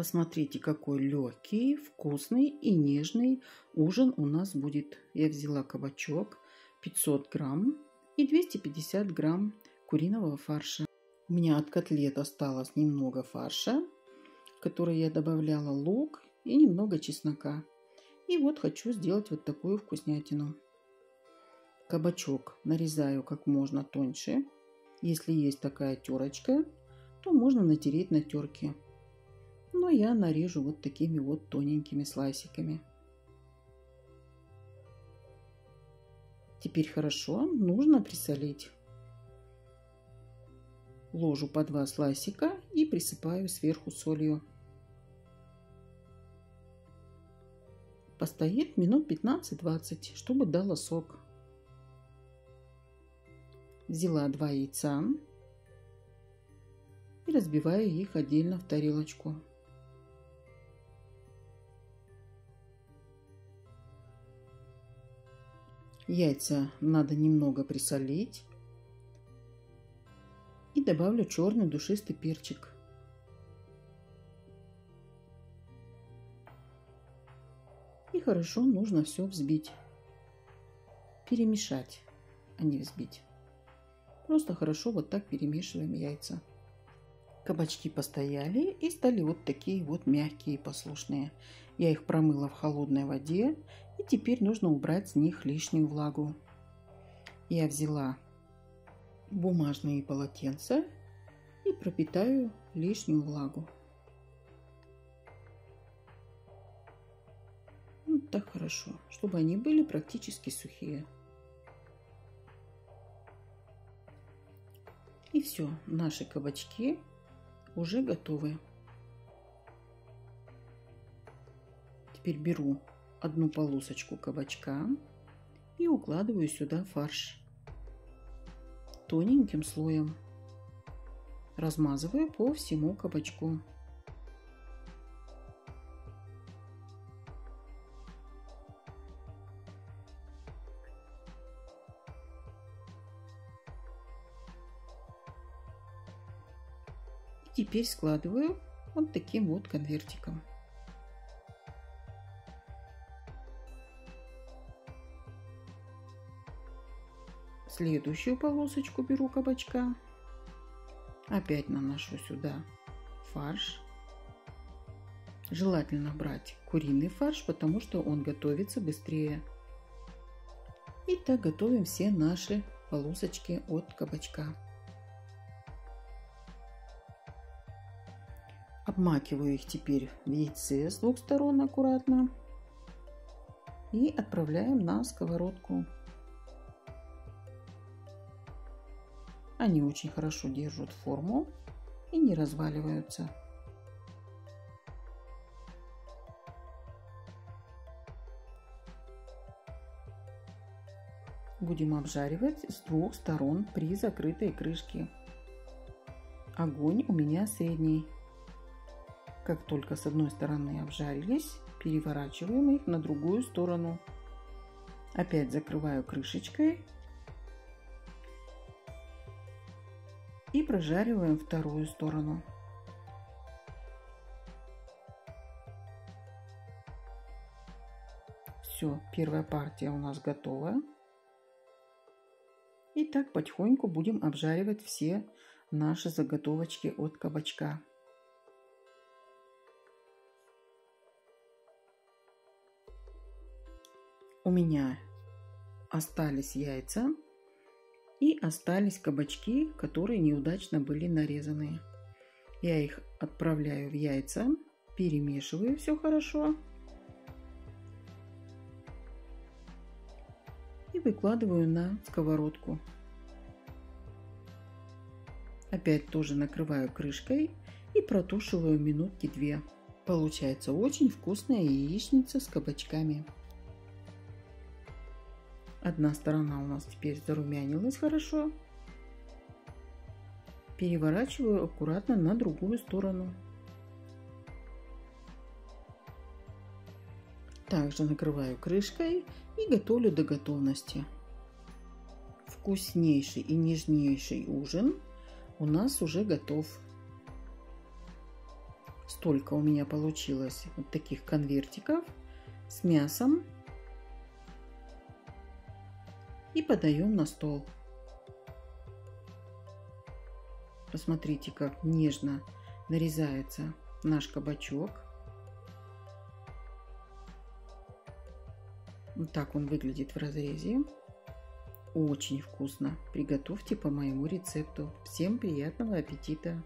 Посмотрите, какой легкий, вкусный и нежный ужин у нас будет. Я взяла кабачок 500 грамм и 250 грамм куриного фарша. У меня от котлет осталось немного фарша, в который я добавляла лук и немного чеснока. И вот хочу сделать вот такую вкуснятину. Кабачок нарезаю как можно тоньше. Если есть такая терочка, то можно натереть на терке. Но я нарежу вот такими вот тоненькими слайсиками. Теперь хорошо, нужно присолить. Ложу по два слайсика и присыпаю сверху солью. Постоит минут 15-20, чтобы дало сок. Взяла два яйца и разбиваю их отдельно в тарелочку. Яйца надо немного присолить. И добавлю черный душистый перчик. И хорошо нужно все взбить. Перемешать, а не взбить. Просто хорошо вот так перемешиваем яйца. Кабачки постояли и стали вот такие вот мягкие и послушные. Я их промыла в холодной воде и теперь нужно убрать с них лишнюю влагу. Я взяла бумажные полотенца и пропитаю лишнюю влагу. Вот так хорошо, чтобы они были практически сухие. И все, наши кабачки уже готовы. Теперь беру одну полосочку кабачка и укладываю сюда фарш тоненьким слоем. Размазываю по всему кабачку. Теперь складываю вот таким вот конвертиком. Следующую полосочку беру кабачка. Опять наношу сюда фарш. Желательно брать куриный фарш, потому что он готовится быстрее. И так готовим все наши полосочки от кабачка. Обмакиваю их теперь в яйце с двух сторон аккуратно. И отправляем на сковородку. Они очень хорошо держат форму и не разваливаются. Будем обжаривать с двух сторон при закрытой крышке. Огонь у меня средний. Как только с одной стороны обжарились, переворачиваем их на другую сторону. Опять закрываю крышечкой и прожариваем вторую сторону. Все, первая партия у нас готова. И так потихоньку будем обжаривать все наши заготовочки от кабачка. У меня остались яйца и остались кабачки, которые неудачно были нарезаны. Я их отправляю в яйца, перемешиваю все хорошо и выкладываю на сковородку. Опять тоже накрываю крышкой и протушиваю минутки две. Получается очень вкусная яичница с кабачками. Одна сторона у нас теперь зарумянилась хорошо. Переворачиваю аккуратно на другую сторону. Также накрываю крышкой и готовлю до готовности. Вкуснейший и нежнейший ужин у нас уже готов. столько у меня получилось вот таких конвертиков с мясом. И подаем на стол. Посмотрите, как нежно нарезается наш кабачок. Вот так он выглядит в разрезе. Очень вкусно. Приготовьте по моему рецепту. Всем приятного аппетита!